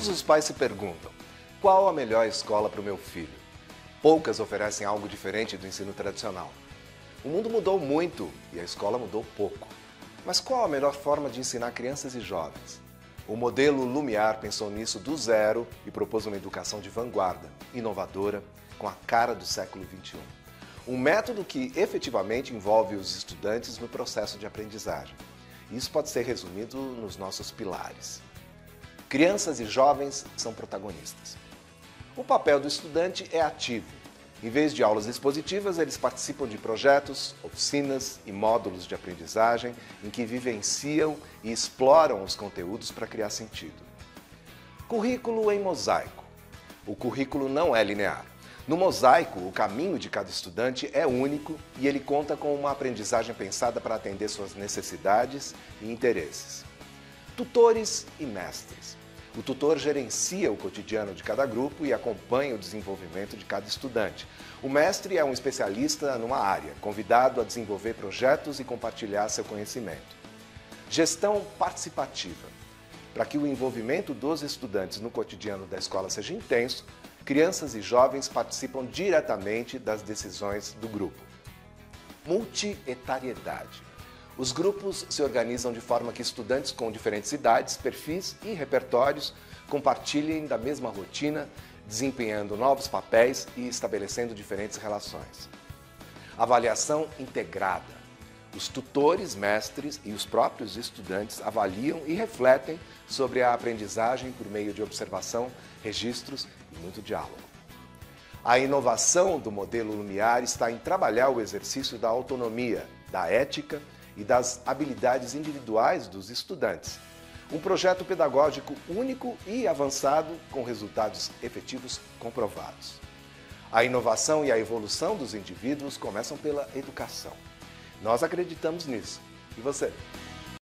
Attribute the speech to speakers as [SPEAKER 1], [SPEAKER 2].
[SPEAKER 1] Todos os pais se perguntam: qual a melhor escola para o meu filho? Poucas oferecem algo diferente do ensino tradicional. O mundo mudou muito e a escola mudou pouco. Mas qual a melhor forma de ensinar crianças e jovens? O modelo Lumiar pensou nisso do zero e propôs uma educação de vanguarda, inovadora, com a cara do século XXI. Um método que efetivamente envolve os estudantes no processo de aprendizagem. Isso pode ser resumido nos nossos pilares. Crianças e jovens são protagonistas. O papel do estudante é ativo. Em vez de aulas expositivas, eles participam de projetos, oficinas e módulos de aprendizagem em que vivenciam e exploram os conteúdos para criar sentido. Currículo em mosaico. O currículo não é linear. No mosaico, o caminho de cada estudante é único e ele conta com uma aprendizagem pensada para atender suas necessidades e interesses. Tutores e mestres. O tutor gerencia o cotidiano de cada grupo e acompanha o desenvolvimento de cada estudante. O mestre é um especialista numa área, convidado a desenvolver projetos e compartilhar seu conhecimento. Gestão participativa. Para que o envolvimento dos estudantes no cotidiano da escola seja intenso, crianças e jovens participam diretamente das decisões do grupo. Multietariedade. Os grupos se organizam de forma que estudantes com diferentes idades, perfis e repertórios compartilhem da mesma rotina, desempenhando novos papéis e estabelecendo diferentes relações. Avaliação integrada. Os tutores, mestres e os próprios estudantes avaliam e refletem sobre a aprendizagem por meio de observação, registros e muito diálogo. A inovação do modelo Lumiar está em trabalhar o exercício da autonomia, da ética e das habilidades individuais dos estudantes. Um projeto pedagógico único e avançado com resultados efetivos comprovados. A inovação e a evolução dos indivíduos começam pela educação. Nós acreditamos nisso. E você?